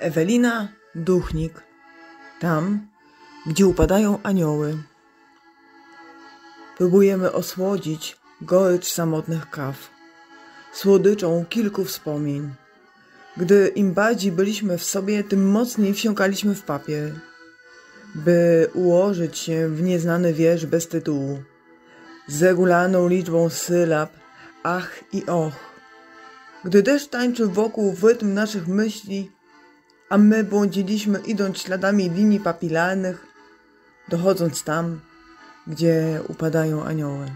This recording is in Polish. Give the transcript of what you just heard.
Ewelina Duchnik. Tam, gdzie upadają anioły. Próbujemy osłodzić gorycz samotnych kaw, słodyczą kilku wspomnień. Gdy im bardziej byliśmy w sobie, tym mocniej wsiąkaliśmy w papier, by ułożyć się w nieznany wiersz bez tytułu, z regularną liczbą sylab, ach i och. Gdy deszcz tańczył wokół w rytm naszych myśli, a my błądziliśmy idąc śladami linii papilarnych, dochodząc tam, gdzie upadają anioły.